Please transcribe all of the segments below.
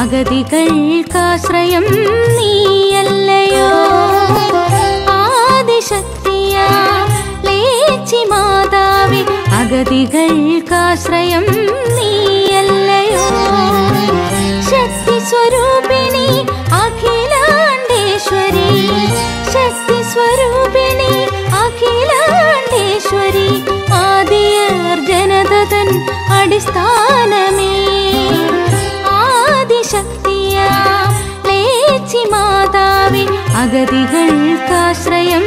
അഗതികൾക്കാശ്രയം നീയല്ലയോ? ആദിശക്തിയാ ലേച്ചി മാതാവി അഗതികൾക്കാശ്രയം നീയല്ലയോ? ശക്തി സ്വരൂപിണി അഖിലാണ്ടേശ്വരി ശക്തി സ്വരൂപിണി അഖിലാണ്ടേശ്വരി ആദിയർജനതൻ അടിസ്ഥാനമേ. गरिगल्श्रयम्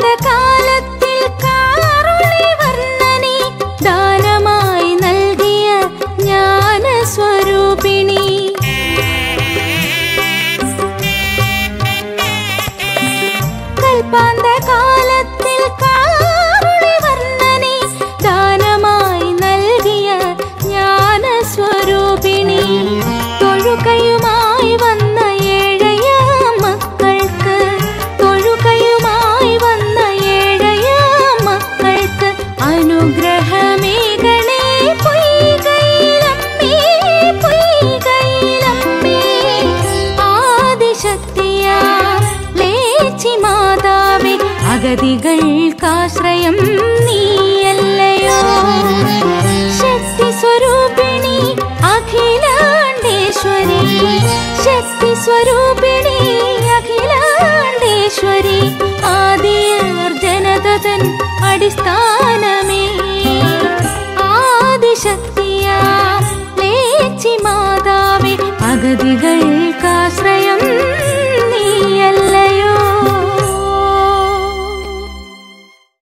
அந்த கா അഗതികൾക്കാശ്രയം നീയല്ലയോ ശക്തി സ്വരൂപിണി അഖിലാണ്ടേശ്വരി ശക്തി സ്വരൂപിണി അഖിലാണ്ടേശ്വരി ആദിയർ ജനതൻ അടിസ്ഥാനമേ ആദിശക്തിയാ ലേച്ചി മാതാവേ അഗതികൾ